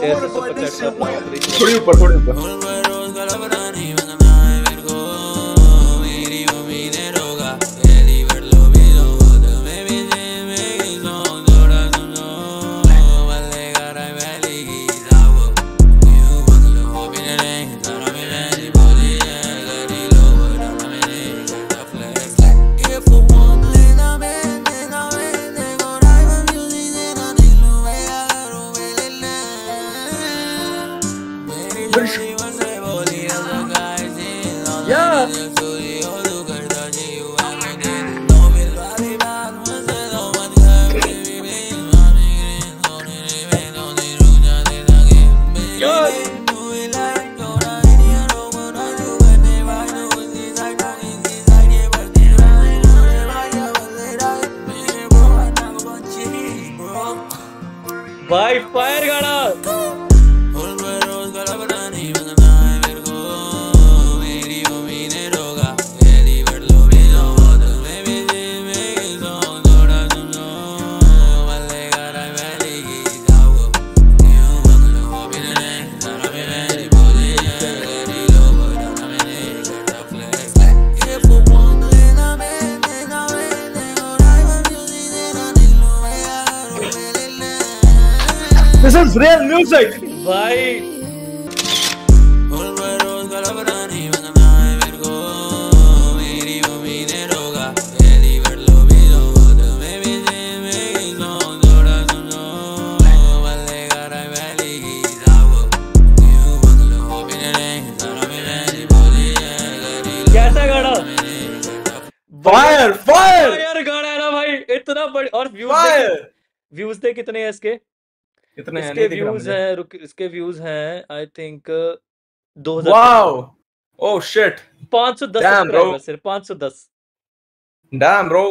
तेरह सौ पचास थोड़ी ऊपर थोड़ी ऊपर या भाई फायर गाड़ा This is real music. भाई कैसा गाना? Fire, fire, यार गाना है ना भाई इतना बड़ी और व्यूज़ व्यूज़ देख कितने हैं इसके? कितने इसके व्यूज़ है रुक इसके व्यूज़ हैं आई थिंक दो हज़ार Wow. Oh shit. पाँच सौ दस Damn, सब्सक्राइबर सिर्फ़ पाँच सौ दस डैम bro.